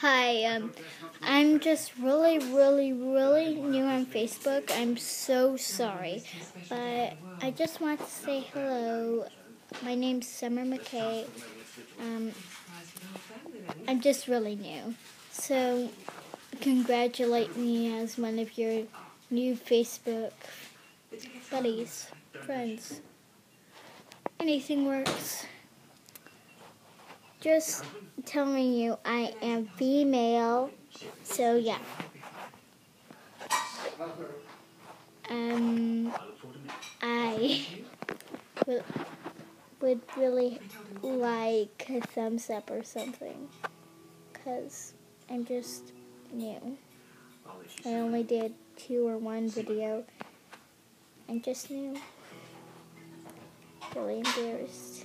Hi, um, I'm just really, really, really new on Facebook. I'm so sorry. But I just want to say hello. My name's Summer MacKay. Um, I'm just really new. So, congratulate me as one of your new Facebook buddies, friends. Anything works. Just telling you I am female. So yeah. Um, I would, would really like a thumbs up or something. Because I'm just new. I only did two or one video. I'm just new. Really embarrassed.